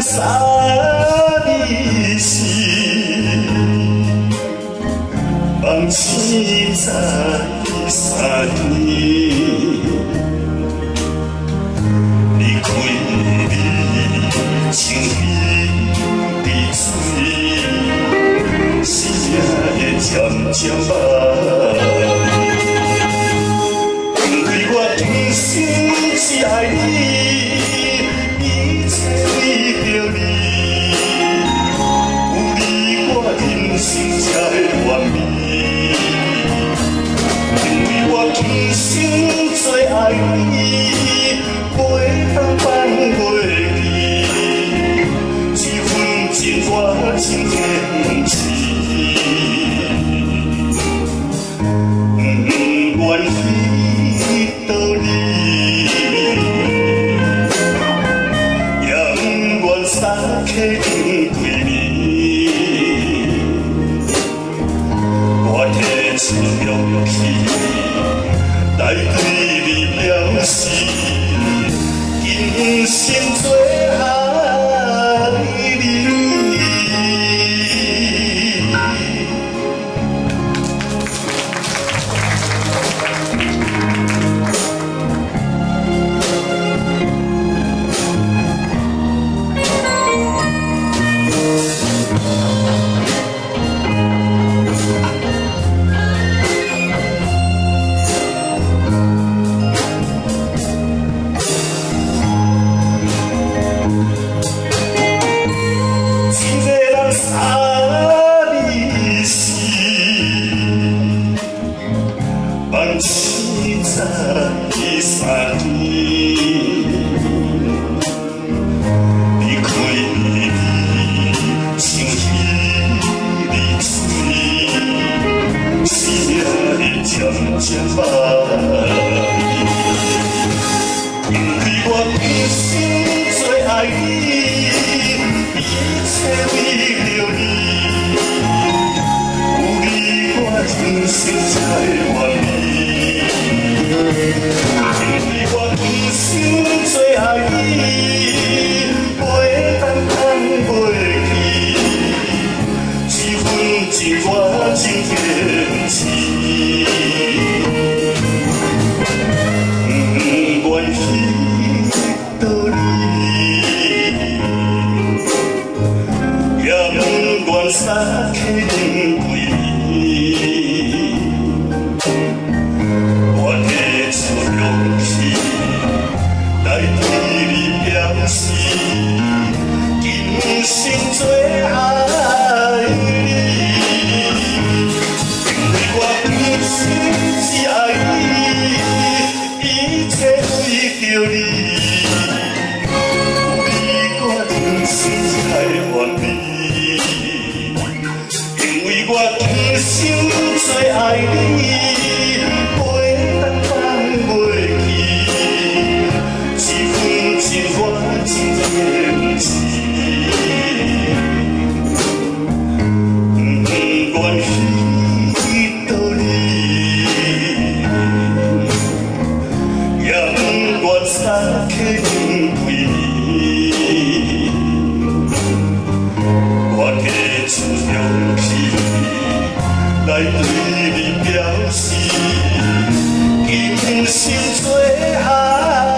Silence. 往事在山里，离开你，像离水，心爱的渐渐冷。因为我的心只爱你。心才完美，因为我今生最爱你，袂当放袂记。这份情我真坚持，不管天道理，也不管。这勇气来对你表示用心做三，离开你，想起你嘴，因为我爱你，一切为你，你我生才会完美。今世我情深醉爱你不会等等过这份情我真坚持不管也不管是，今生最爱你，因为我今生只爱你，一切为着你。你我今生才完美，因为我今生最爱你。欢喜多你我拿出勇气来对你表示心最汉